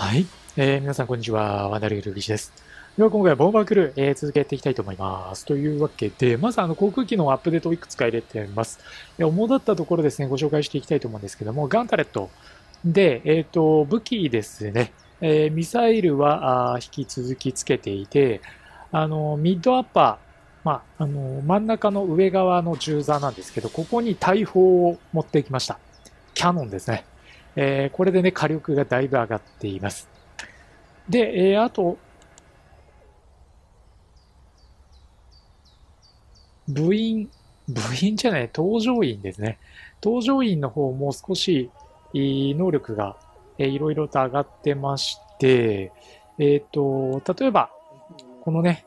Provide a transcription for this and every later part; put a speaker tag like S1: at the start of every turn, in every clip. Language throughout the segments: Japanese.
S1: はい、えー、皆さんこんにちは。ワンダルグルビシです。では今回はボンバークルー、えー、続けていきたいと思います。というわけで、まずあの航空機のアップデートをいくつか入れてます。主だったところですね、ご紹介していきたいと思うんですけども、ガンタレットで、えっ、ー、と、武器ですね、えー、ミサイルはあ引き続きつけていて、あの、ミッドアッパー、まあ、あの、真ん中の上側の銃座なんですけど、ここに大砲を持ってきました。キャノンですね。えー、これでね、火力がだいぶ上がっています。で、えー、あと、部員、部員じゃない、搭乗員ですね。搭乗員の方も少し能力がえいろいろと上がってまして、えっ、ー、と、例えば、このね、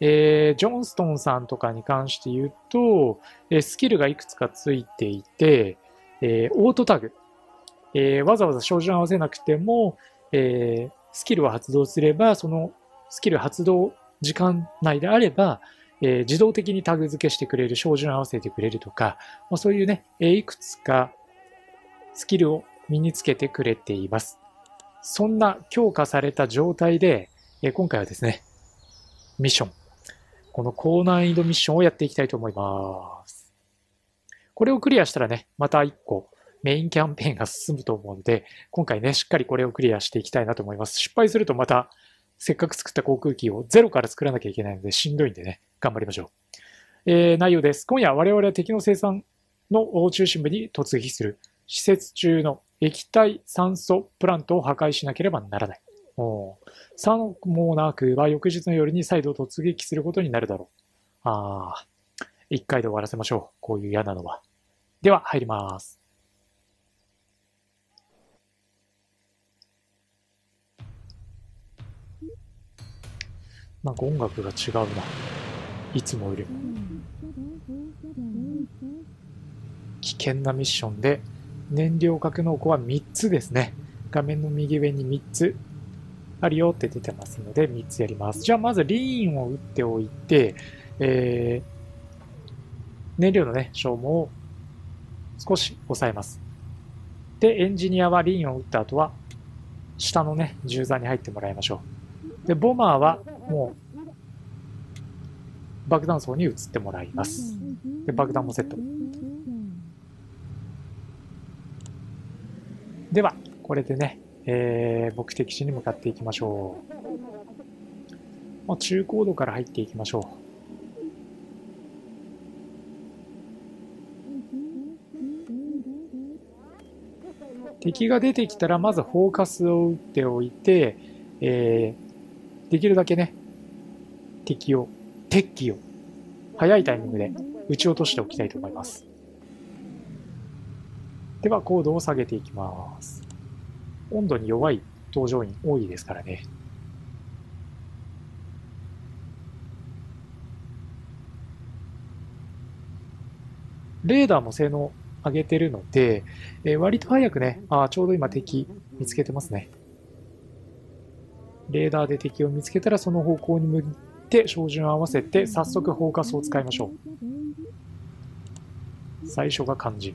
S1: えー、ジョンストンさんとかに関して言うと、えスキルがいくつかついていて、えー、オートタグ。えー、わざわざ照準合わせなくても、えー、スキルを発動すれば、そのスキル発動時間内であれば、えー、自動的にタグ付けしてくれる、照準合わせてくれるとか、まあ、そういうね、えー、いくつかスキルを身につけてくれています。そんな強化された状態で、えー、今回はですね、ミッション。この高難易度ミッションをやっていきたいと思います。これをクリアしたらね、また1個メインキャンペーンが進むと思うので、今回ね、しっかりこれをクリアしていきたいなと思います。失敗するとまた、せっかく作った航空機をゼロから作らなきゃいけないので、しんどいんでね、頑張りましょう。えー、内容です。今夜我々は敵の生産の中心部に突撃する。施設中の液体酸素プラントを破壊しなければならない。さもなくは翌日の夜に再度突撃することになるだろう。ああ、一回で終わらせましょう。こういう嫌なのは。では、入ります。なんか音楽が違うな。いつもよりも。危険なミッションで、燃料格納庫は3つですね。画面の右上に3つあるよって出てますので、3つやります。じゃあまずリーンを打っておいて、えー、燃料のね、消耗を少し抑えます。で、エンジニアはリーンを打った後は、下のね、銃座に入ってもらいましょう。で、ボマーはもう爆弾層に移ってもらいます。で、爆弾もセット。では、これでね、えー、目的地に向かっていきましょう。まあ、中高度から入っていきましょう。敵が出てきたらまずフォーカスを打っておいて、えー、できるだけね、敵を、敵機を早いタイミングで撃ち落としておきたいと思います。では、高度を下げていきます。温度に弱い搭乗員多いですからね。レーダーも性能上げてるので、えー、割と早くね、あちょうど今敵見つけてますね。レーダーで敵を見つけたらその方向に向て照準を合わせて早速フォーカスを使いましょう。最初が漢字。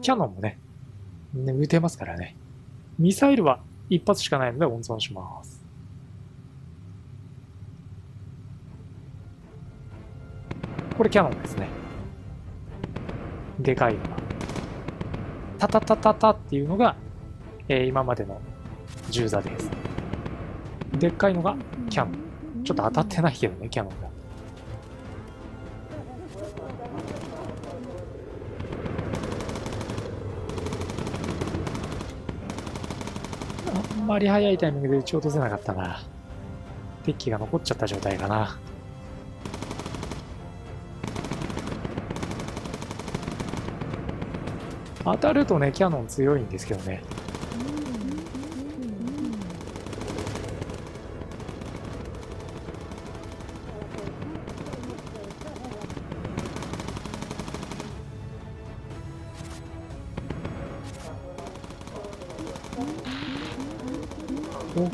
S1: キャノンもねね撃てますからね。ミサイルは一発しかないので温存します。これキャノンですね。でかいのが。タタタタタっていうのがえー、今までの銃座です。でっかいのがキャノン。ちょっと当たってないけどね、キャノンが。あんまり早いタイミングで撃ち落とせなかったな。敵機が残っちゃった状態かな。当たるとね、キャノン強いんですけどね。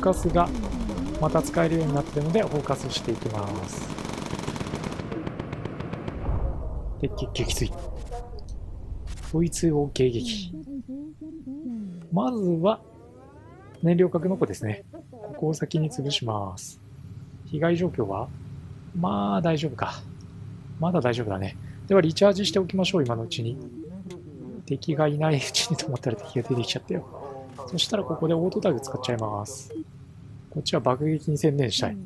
S1: カスがまた使えるようになってるので、フォーカスしていきます。で、撃墜。V2 を迎撃。まずは、燃料核の子ですね。ここを先に潰します。被害状況はまあ大丈夫か。まだ大丈夫だね。ではリチャージしておきましょう、今のうちに。敵がいないうちにと思ったら敵が出てきちゃったよ。そしたらここでオートタグ使っちゃいます。こっちは爆撃に専念したい。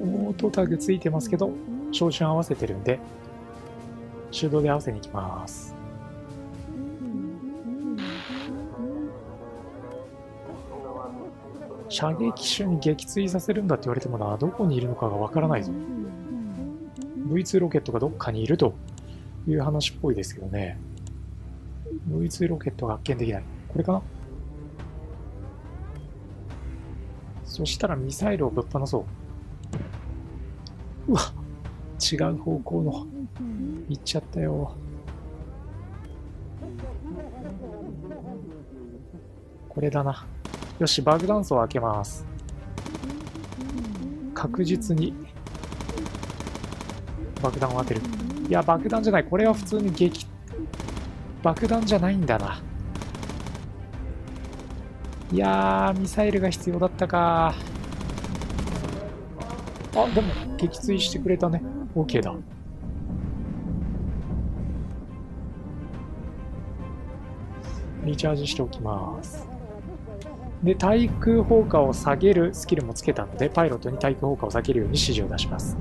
S1: オートタグついてますけど、照準合わせてるんで、手動で合わせに行きます。射撃手に撃墜させるんだって言われてもな、どこにいるのかがわからないぞ。V2 ロケットがどっかにいるという話っぽいですけどね。V2 ロケットが発見できない。これかな？そしたらミサイルをぶっ放そう。違う方向の行っちゃったよ。これだな。よし、爆弾層を開けます。確実に爆弾を当てる。いや、爆弾じゃない。これは普通に撃、爆弾じゃないんだな。いやー、ミサイルが必要だったかあ、でも、撃墜してくれたね。OK だ。リチャージしておきます。で、対空砲火を下げるスキルもつけたので、パイロットに対空砲火を下げるように指示を出します。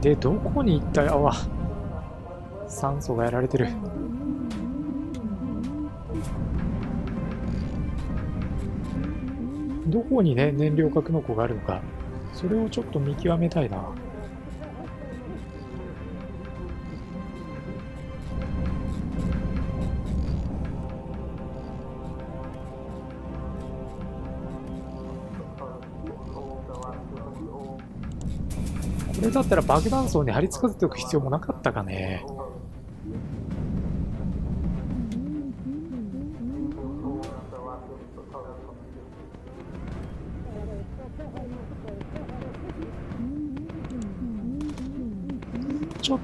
S1: で、どこに行った？あわ。酸素がやられてる。どこにね、燃料格納庫があるのか、それをちょっと見極めたいな。これだったら爆弾層に貼り付かせておく必要もなかったかね。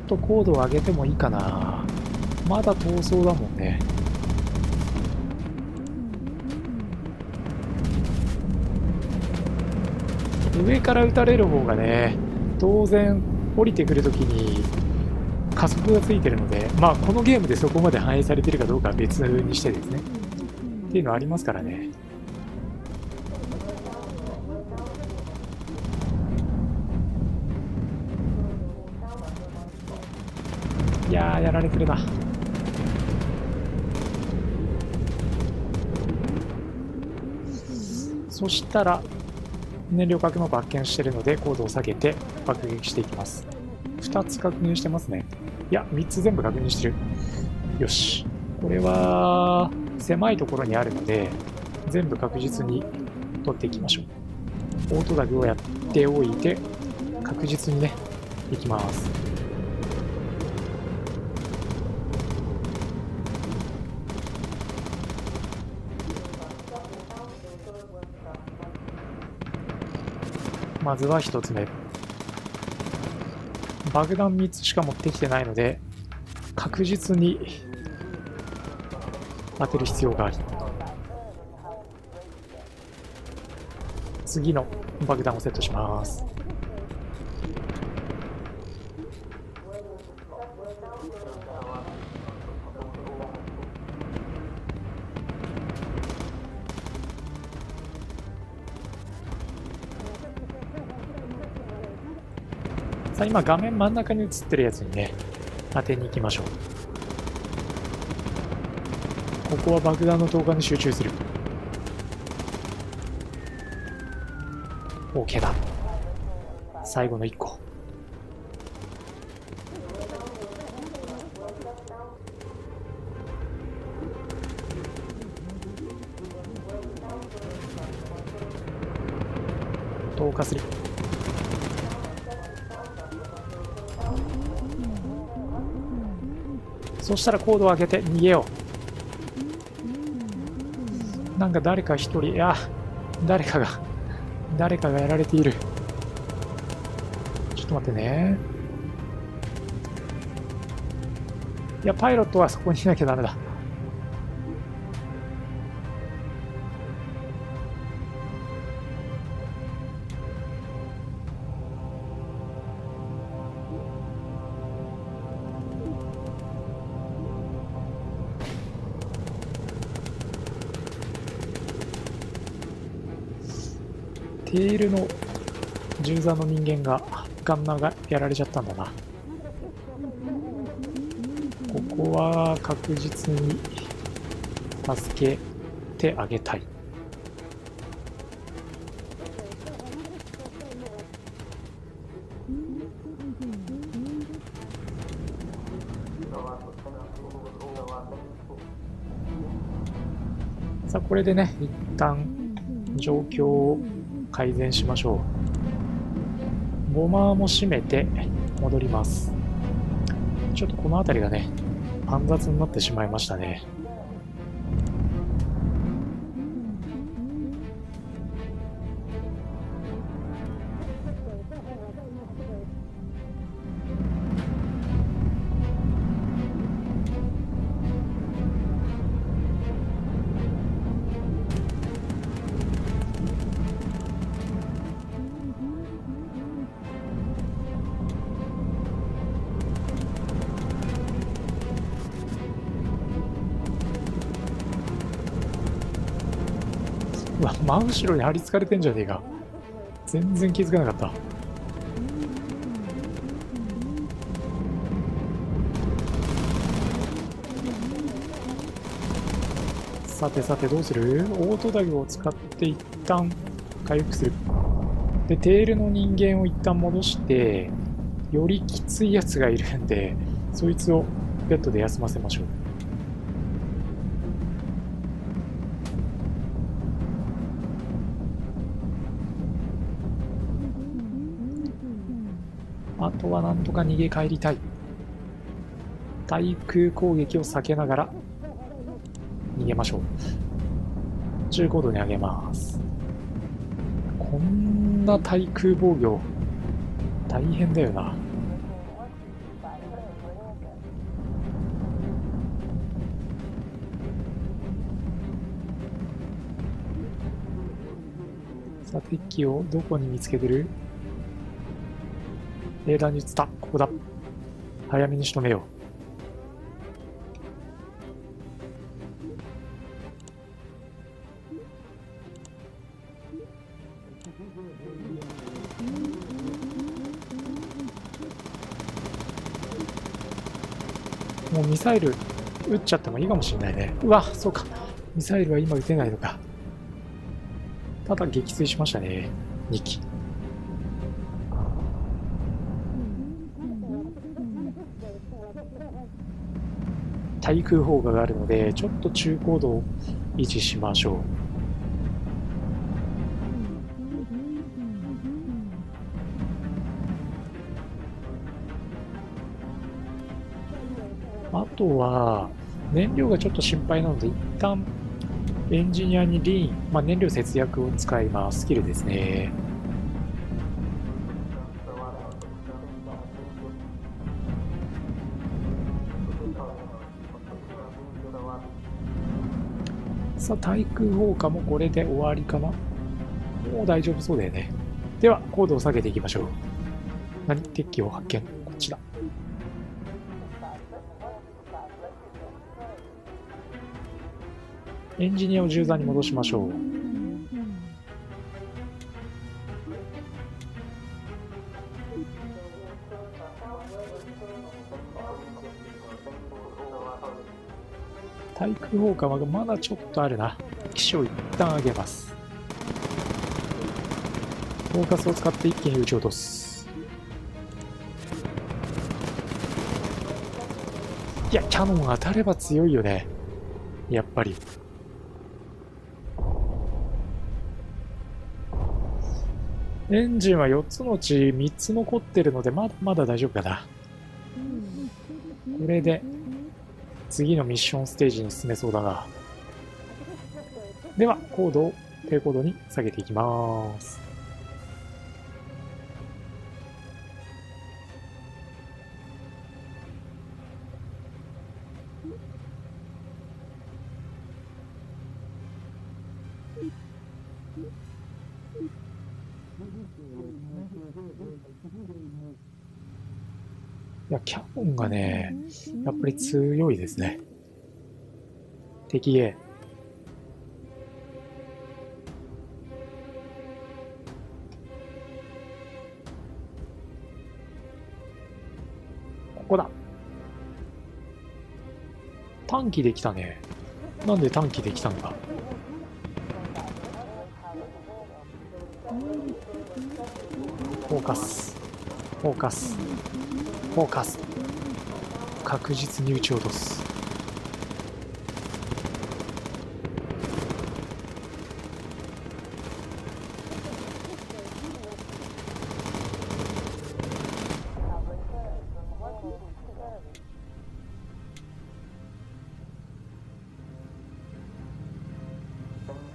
S1: と高度を上げてもいいかな。まだ逃走だもんね。上から撃たれる方がね、当然降りてくるときに加速がついてるので、まあこのゲームでそこまで反映されてるかどうかは別にしてですね。っていうのはありますからね。いやー、やられてるな。そしたら、燃料核の発見してるので、高度を下げて爆撃していきます。2つ確認してますね。いや、3つ全部確認してる。よし。これは、狭いところにあるので、全部確実に取っていきましょう。オートダグをやっておいて、確実にね、いきます。まずは1つ目。爆弾3つしか持ってきてないので、確実に当てる必要があり。次の爆弾をセットします。さあ今画面真ん中に映ってるやつにね当てに行きましょう。ここは爆弾の投下に集中する。OK だ。最後の1個。そしたらコードを上げて逃げよう。なんか誰か一人いや誰かが誰かがやられている。ちょっと待ってね。いやパイロットはそこにいなきゃダメだ。テールの銃座の人間がガンナーがやられちゃったんだな。ここは確実に助けてあげたい。さあこれでね一旦状況を改善しましょう。ボマーも閉めて戻ります。ちょっとこの辺りがね煩雑になってしまいましたね。真後ろに張り付かれてんじゃねえか。全然気づかなかった。さてさてどうする？オートダグを使って一旦回復する。でテールの人間を一旦戻してよりきついやつがいるんでそいつをベッドで休ませましょう。あとはなんとか逃げ帰りたい。対空攻撃を避けながら逃げましょう。中高度に上げます。こんな対空防御、大変だよな。さあ、敵機をどこに見つけてる？レーダーに移った。ここだ。早めに仕留めよう。もうミサイル撃っちゃってもいいかもしれないね。うわ、そうか。ミサイルは今撃てないのか。ただ撃墜しましたね。2機。対空砲火があるので、ちょっと中高度を維持しましょう。あとは、燃料がちょっと心配なので、一旦エンジニアにリーン、まあ、燃料節約を使います。スキルですね。さあ、対空砲火もこれで終わりかなもう大丈夫そうだよね。では、高度を下げていきましょう。何敵機を発見？こっちだ。エンジニアを銃座に戻しましょう。対空砲火はまだちょっとあるな。機種を一旦上げます。フォーカスを使って一気に撃ち落とす。いやキャノン当たれば強いよね。やっぱり。エンジンは4つのうち3つ残ってるのでまだまだ大丈夫かな。これで次のミッションステージに進めそうだな。では高度を低高度に下げていきます。キャノンがね、やっぱり強いですね。敵 A。ここだ。短期できたね。なんで短期できたのか。フォーカス。フォーカス。フォーカス。確実に撃ち落とす。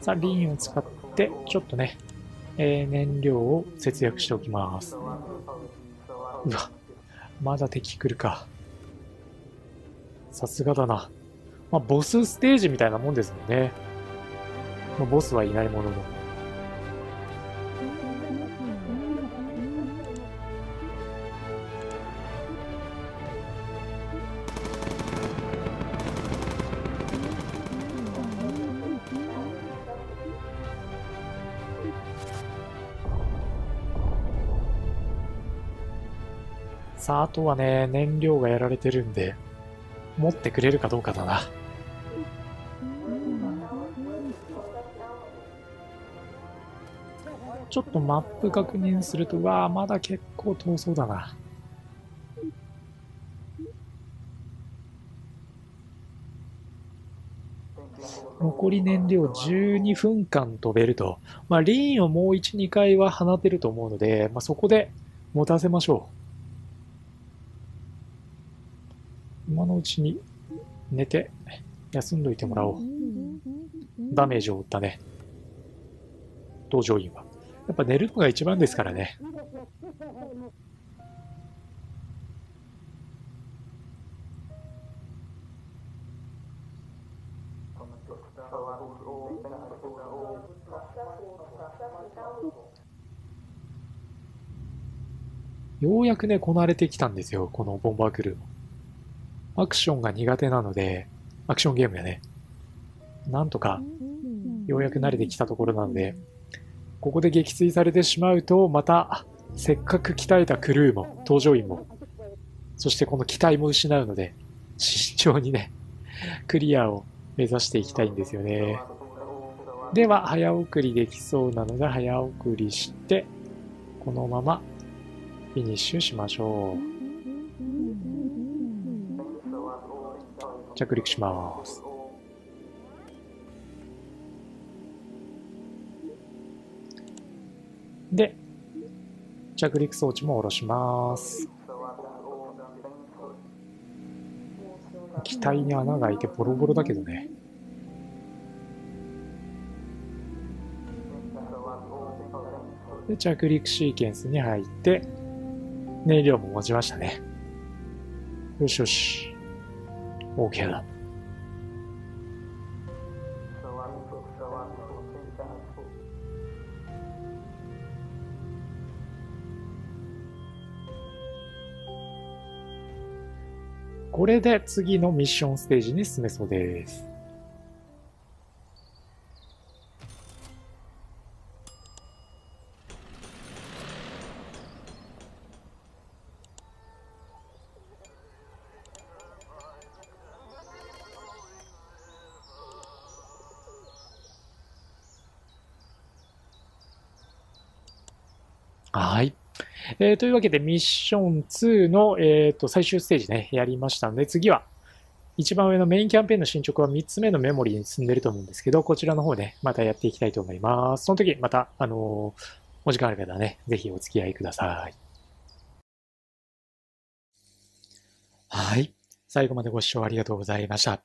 S1: さあ、リーンを使って、ちょっとね、えー、燃料を節約しておきます。まだ敵来るか。さすがだな。まあ、ボスステージみたいなもんですもんね。まあ、ボスはいないものの。さあ、あとはね、燃料がやられてるんで、持ってくれるかどうかだな。ちょっとマップ確認すると、うわあまだ結構遠そうだな。残り燃料12分間飛べると。まあ、リーンをもう1、2回は放てると思うので、まあ、そこで持たせましょう。今のうちに寝て休んどいてもらおう。ダメージを負ったね。搭乗員は。やっぱ寝るのが一番ですからね。ようやくね、こなれてきたんですよ、このボンバークルーも。アクションが苦手なので、アクションゲームやね。なんとか、ようやく慣れてきたところなので、ここで撃墜されてしまうと、また、せっかく鍛えたクルーも、搭乗員も、そしてこの機体も失うので、慎重にね、クリアを目指していきたいんですよね。では、早送りできそうなので、早送りして、このままフィニッシュしましょう。着陸します。で、着陸装置も下ろします。機体に穴が開いてボロボロだけどね。で、着陸シーケンスに入って、燃料も持ちましたね。よしよし。OK 了。これで次のミッションステージに進めそうです。えー、というわけで、ミッション2の、えーと、最終ステージね、やりましたので、次は、一番上のメインキャンペーンの進捗は3つ目のメモリーに進んでると思うんですけど、こちらの方で、ね、またやっていきたいと思います。その時、また、あのー、お時間ある方はね、ぜひお付き合いください。はい。最後までご視聴ありがとうございました。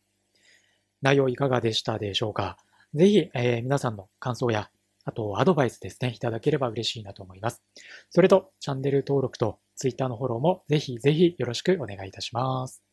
S1: 内容いかがでしたでしょうか？ぜひ、えー、皆さんの感想や、あとアドバイスですね、いただければ嬉しいなと思います。それと、チャンネル登録と Twitter のフォローもぜひぜひよろしくお願いいたします。